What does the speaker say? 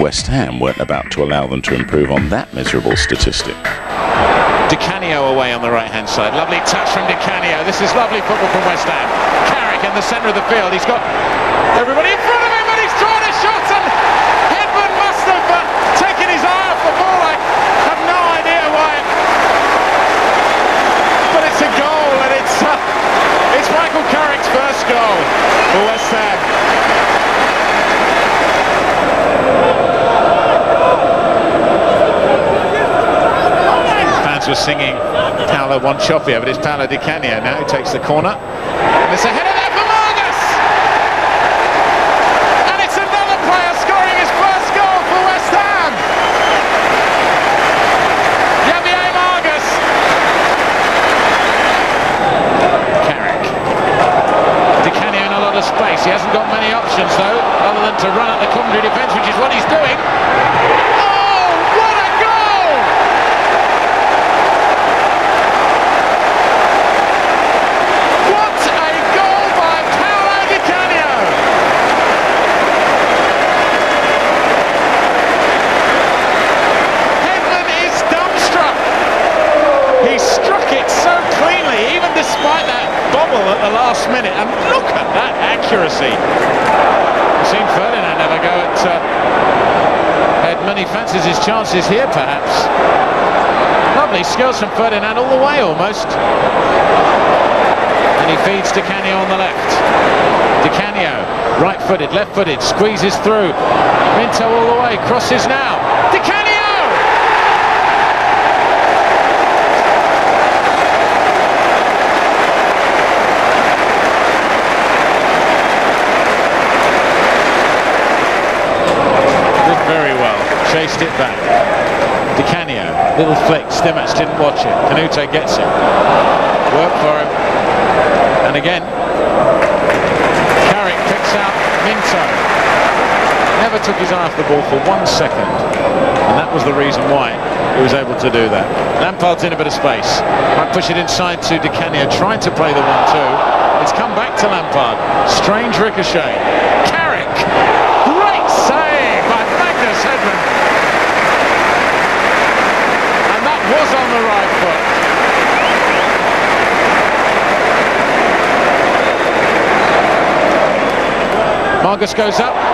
West Ham weren't about to allow them to improve on that miserable statistic. Di Canio away on the right-hand side. Lovely touch from Di Canio. This is lovely football from West Ham. Carrick in the centre of the field. He's got everybody in front of him, but he's drawn a shot, and Hedman must have uh, taken his eye off the ball. I have no idea why. But it's a goal, and it's uh, it's Michael Carrick's first goal for West Ham. Fans were singing Paolo Bonchofio, but it's Paolo Di Canio now who takes the corner. And it's a header there for Margas! And it's another player scoring his first goal for West Ham! Javier Margas! Carrick. Di Canio in a lot of space. He hasn't got many options though, other than to run at the Coventry defence, which is what he's doing. Oh, what a goal! What a goal by Paolo Di Canio! Hedman is dumbstruck. He struck it so cleanly, even despite that bobble the last minute. And look at that accuracy. I've seen Ferdinand never go at uh, Hedman. He fancies his chances here, perhaps. Lovely skills from Ferdinand all the way, almost. And he feeds Di Canio on the left. Di Canio, right-footed, left-footed, squeezes through. Minto all the way, crosses now. Chased it back. Di Canio, little flick. Stimac didn't watch it. Kanoute gets it. Work for him. And again, Carrick picks out Minto. Never took his eye off the ball for one second. And that was the reason why he was able to do that. Lampard's in a bit of space. Might push it inside to Di Canio, trying to play the one-two. It's come back to Lampard. Strange ricochet. Carrick! Great save by Magnus Hedman. And that was on the right foot. Margas goes up,